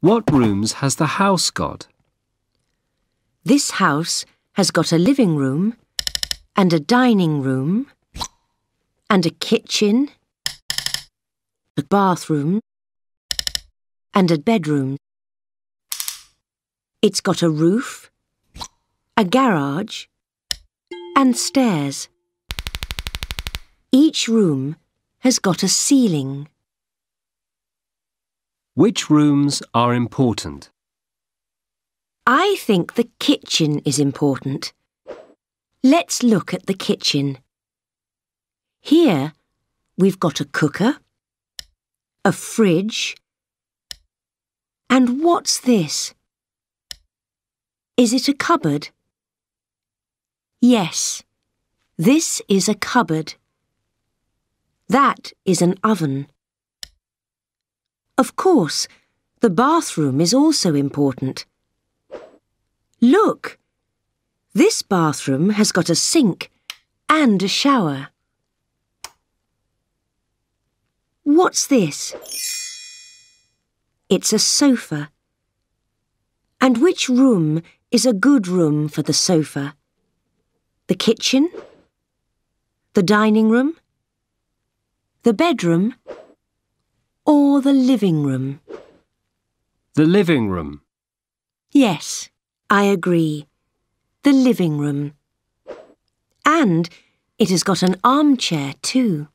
What rooms has the house got? This house has got a living room and a dining room and a kitchen, a bathroom and a bedroom. It's got a roof, a garage and stairs. Each room has got a ceiling. Which rooms are important? I think the kitchen is important. Let's look at the kitchen. Here, we've got a cooker, a fridge, and what's this? Is it a cupboard? Yes, this is a cupboard. That is an oven. Of course, the bathroom is also important. Look! This bathroom has got a sink and a shower. What's this? It's a sofa. And which room is a good room for the sofa? The kitchen? The dining room? The bedroom? Or the living room? The living room. Yes, I agree. The living room. And it has got an armchair too.